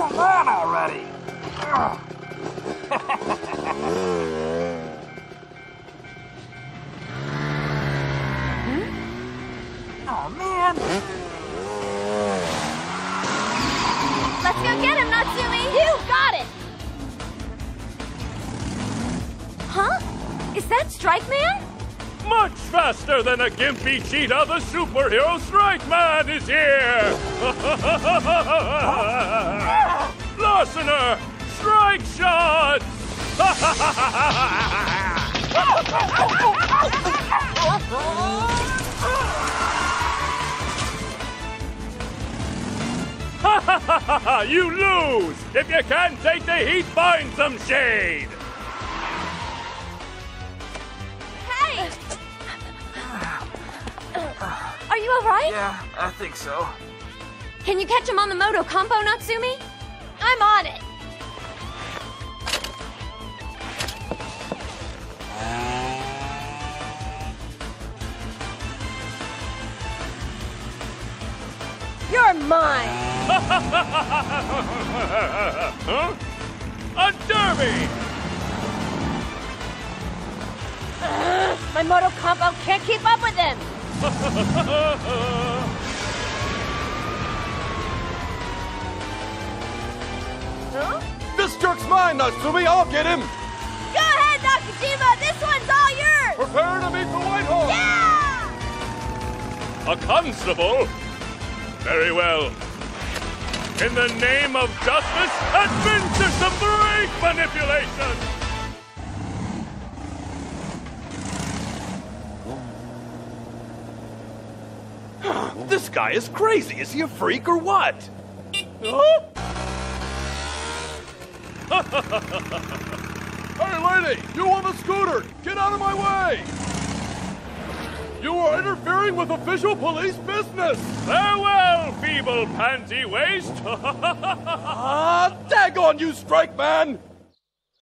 Come on already! Ugh. oh man! Let's go get him, Natsumi! You got it! Huh? Is that Strike Man? Much faster than a gimpy cheetah, the superhero Strike Man is here! Larcener, strike shots! you lose! If you can't take the heat, find some shade! Hey! Are you alright? Yeah, I think so. Can you catch him on the Motocompo, Natsumi? I'm on it! You're mine! huh? A derby! My Moto Combo can't keep up with him! Huh? This jerk's mine, Natsumi. I'll get him. Go ahead, Nakajima! This one's all yours! Prepare to meet the White Horse. Yeah! A constable? Very well. In the name of justice, administer some brake manipulation! This guy is crazy. Is he a freak or what? Huh? hey, lady! You on the scooter! Get out of my way! You are interfering with official police business! Farewell, feeble pansy waste! Ah, daggone you, Strike Man!